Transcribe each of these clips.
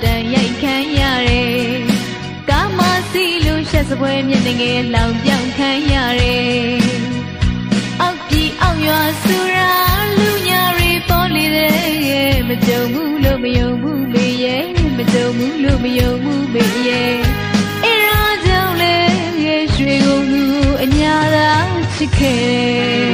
ငါတန်ရိုက်ခံရတယ်ကာမစီလို့ရှက်စပွဲမျက်နှာငယ်လောင်ပြောင်ခံရတယ်အောက်ပြည်အောက်ရွာဆူရာလူညာတွေပေါ်လေတဲ့မကြုံဘူးလို့မယုံဘူးမေရဲ့မကြုံဘူးလို့မယုံဘူးမေရဲ့အဲ့ဒါကြောင့်လေရွှေကုန်သူအညာသာချစ်ခဲ့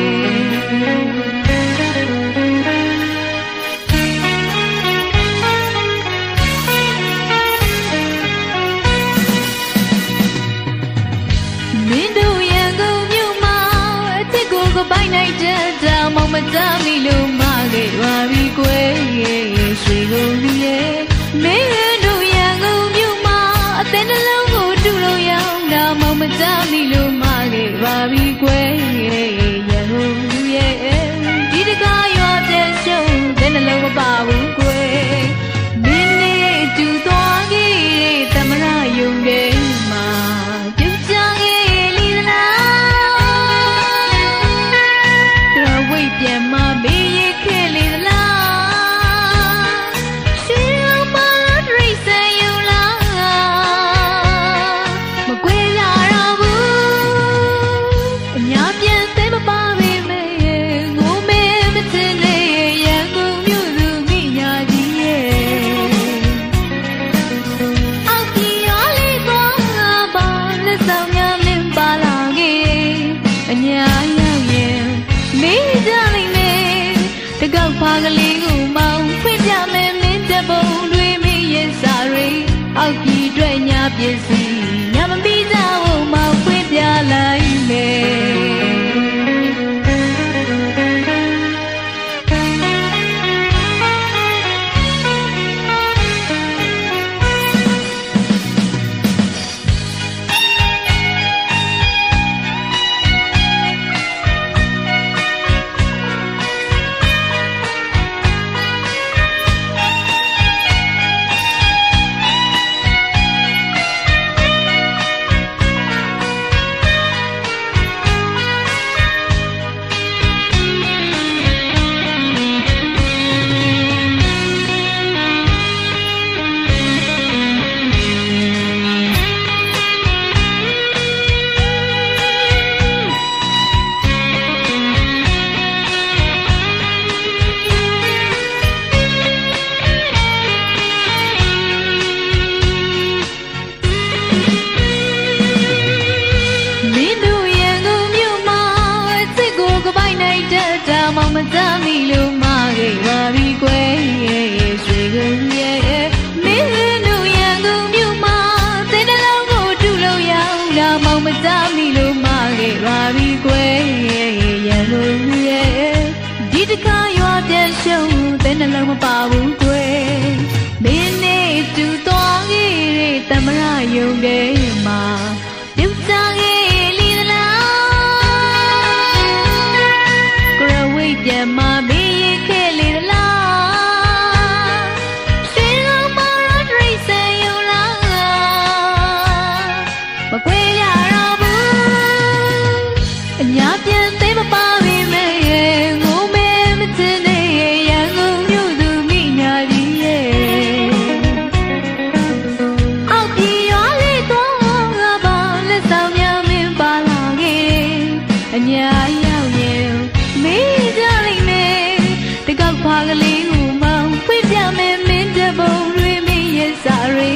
မတမ်းမီလို့မခဲ့ပါပြီကွယ်ရွှေကုန်ကြီးရဲ့ တကောက်ဖားကလေးကိုမောင်းဖွင့်ပြမယ်မင်းတပုံတွေမိရဲ့စာရိအောက်ကြီးတွေ့ညာပစ္စည်းညမပြီးကြဖို့မောင်းဖွင့်ပြလိုက်မယ် မောင်မတမ်းမီလို့မခဲ့ပါပြီကွယ်ရွှေကုန်ရဲ့မင်းတို့ရန်ကုန်မြို့မှာတဲ့တလုံးကိုတူလို့ရောက်လာမောင်မတမ်းမီလို့မခဲ့ပါပြီကွယ်ရန်ကုန်ရဲ့ဒီတကားရွာပြန်ရှုံးတဲ့နှလုံးမပါဘူးကွယ်မင်းနဲ့တူသွားခဲ့တဲ့သမရယုံတဲ့မှာပြုတ်ကြခဲ့ ပုံတွေမင်းရဲ့စာရိ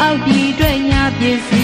အောက်ပြည်အတွက်ညာပစ္စည်းညာ